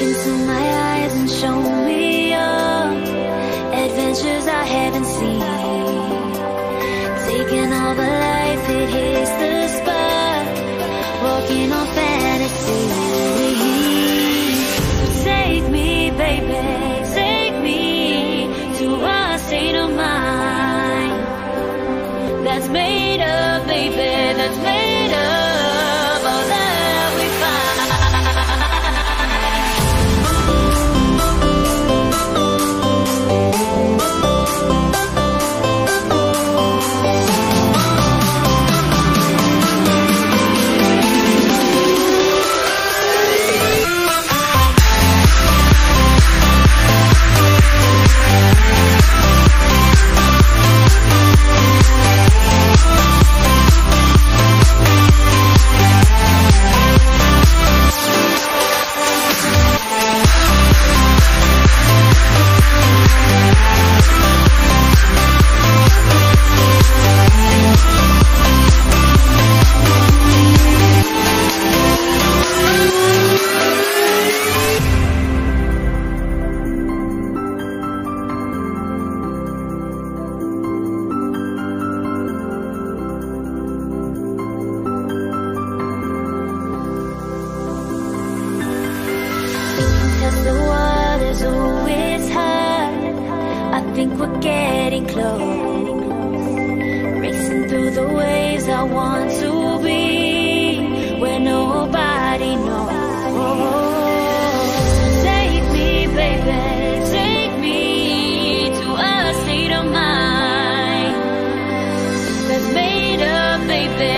Into my eyes and show me your adventures I haven't seen. Taking all the life, it hits the spot. Walking on fantasy. Take me, baby, take me to a state of mind that's made up, baby, that's made think we're getting close. Racing through the waves, I want to be where nobody knows. Take me, baby, take me to a state of mind that's made up, baby,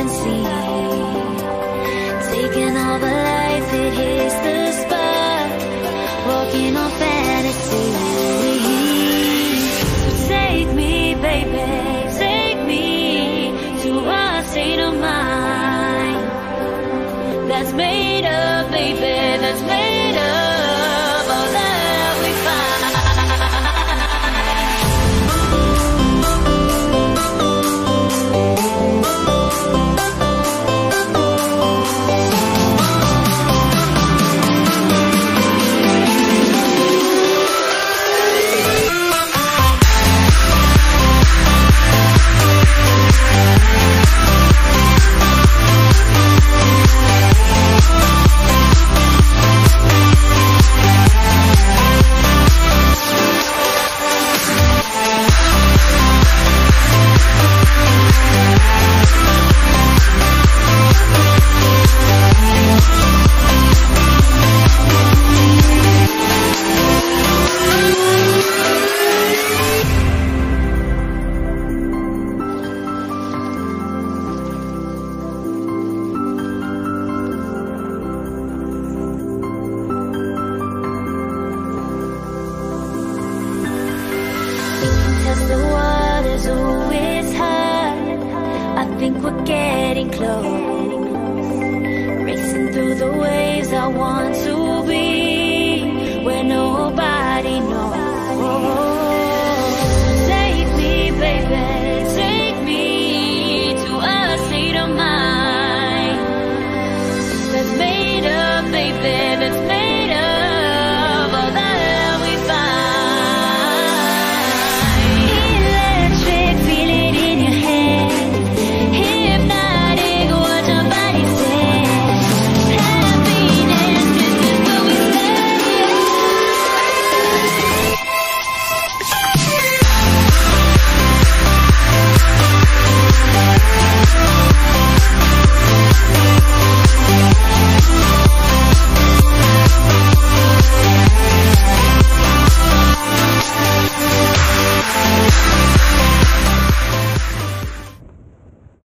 adventures I. Taking all the life, it hits the spot. Walking on fantasy. Take me, baby, take me to a state of mind that's made up, baby, that's made we're getting close. Racing through the waves, I want